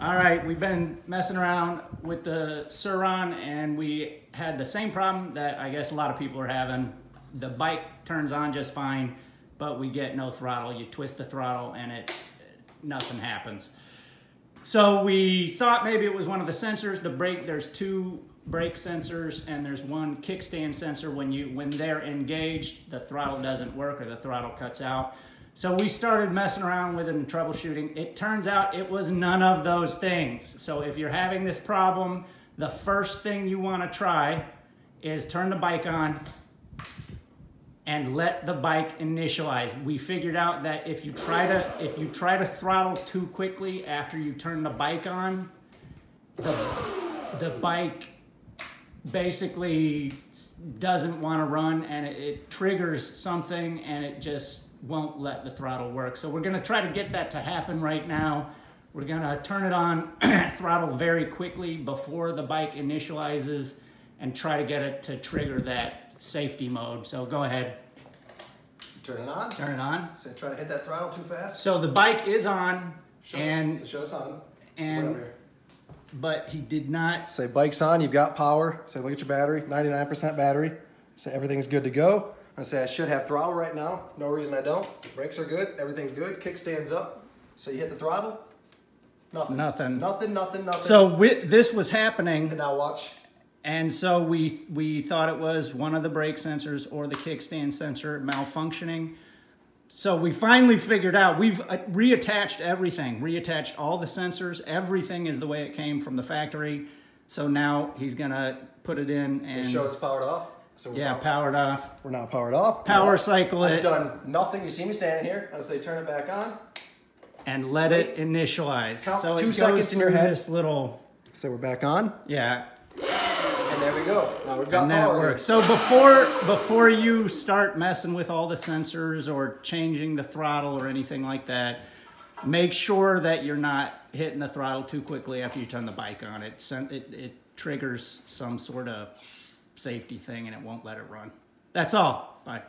All right, we've been messing around with the Sur-Ron and we had the same problem that I guess a lot of people are having. The bike turns on just fine, but we get no throttle. You twist the throttle and it nothing happens. So we thought maybe it was one of the sensors. The brake, there's two brake sensors and there's one kickstand sensor. When you when they're engaged, the throttle doesn't work or the throttle cuts out. So we started messing around with it and troubleshooting. It turns out it was none of those things. So if you're having this problem, the first thing you want to try is turn the bike on and let the bike initialize. We figured out that if you try to if you try to throttle too quickly after you turn the bike on, the the bike basically doesn't want to run and it, it triggers something and it just won't let the throttle work. So we're gonna try to get that to happen right now. We're gonna turn it on throttle very quickly before the bike initializes and try to get it to trigger that safety mode. So go ahead, Turn it on. turn it on. So try to hit that throttle too fast. So the bike is on Show, and, so show us on. And- whatever. But he did not, Say bike's on, you've got power. Say look at your battery, 99% battery. Say everything's good to go. I say I should have throttle right now. No reason I don't. Brakes are good, everything's good. Kickstand's up. So you hit the throttle. Nothing. Nothing. Nothing, nothing, nothing. so with, this was happening and now watch. And so we we thought it was one of the brake sensors or the kickstand sensor malfunctioning. So we finally figured out we've uh, reattached everything, reattached all the sensors. Everything is the way it came from the factory. So now he's gonna put it in So and show it's powered off. So we're yeah, now, powered off. we're now powered off. Power cycle I've it done nothing. You see me standing here. I say turn it back on. and let it initialize. Count so two goes seconds in your through head. This little So we're back on. yeah, And there we go. Now we've got and then it works. So before before you start messing with all the sensors or changing the throttle or anything like that, make sure that you're not hitting the throttle too quickly after you turn the bike on. It sen- it, it triggers some sort of safety thing and it won't let it run. That's all. Bye.